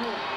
Yeah.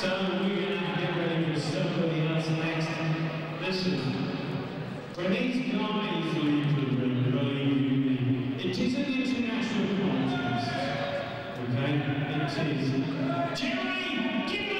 So we're going to get ready for somebody else next. Listen, when these guys leave the room, believe it is an international contest. Okay? It is. Jerry, give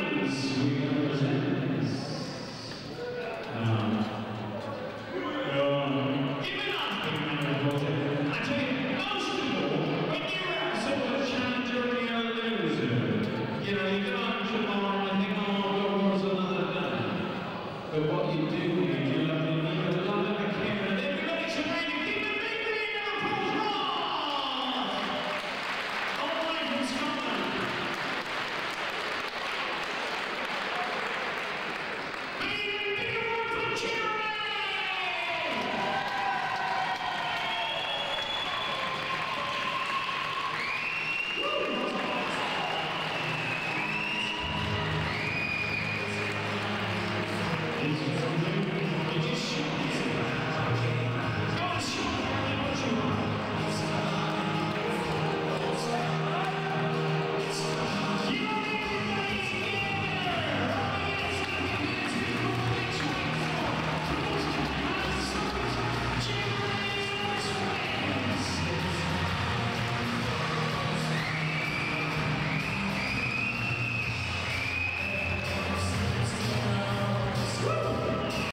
Thank you.